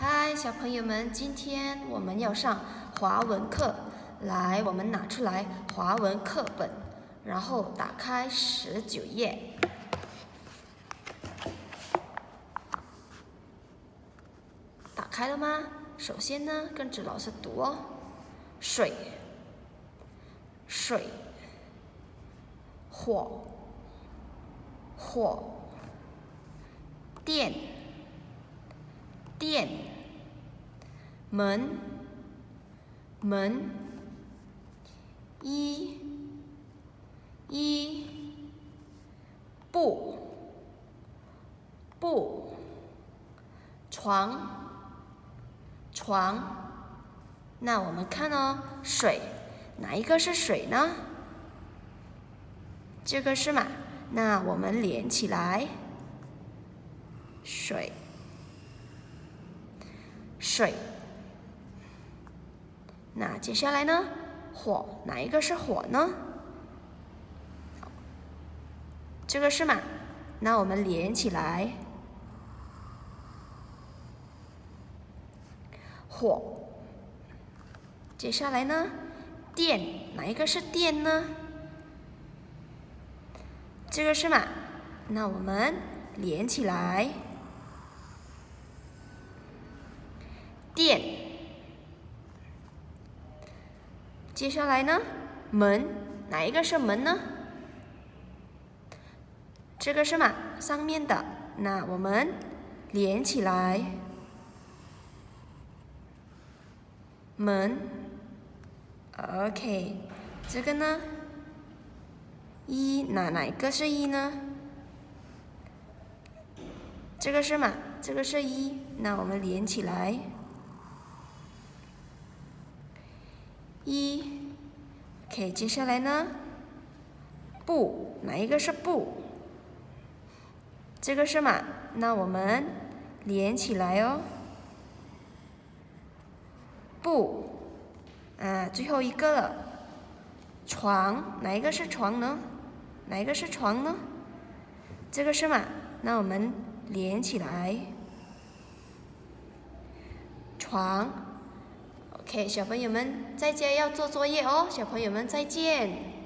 嗨，小朋友们，今天我们要上华文课。来，我们拿出来华文课本，然后打开十九页。打开了吗？首先呢，跟着老师读哦。水，水，火，火，电，电，门，门，一，一，布，布，床，床。那我们看哦，水，哪一个是水呢？这个是嘛？那我们连起来，水，水。那接下来呢？火，哪一个是火呢？这个是嘛？那我们连起来，火。接下来呢，电哪一个是电呢？这个是嘛？那我们连起来，电。接下来呢，门哪一个是门呢？这个是嘛？上面的，那我们连起来，门。OK，这个呢？一哪哪一个是一呢？这个是嘛？这个是一，那我们连起来。一，OK，接下来呢？不，哪一个是不？这个是嘛？那我们连起来哦。不。啊，最后一个了，床哪一个是床呢？哪一个是床呢？这个是嘛？那我们连起来，床。OK，小朋友们在家要做作业哦，小朋友们再见。